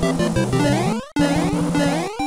Bang, bang, bang.